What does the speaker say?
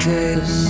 practice.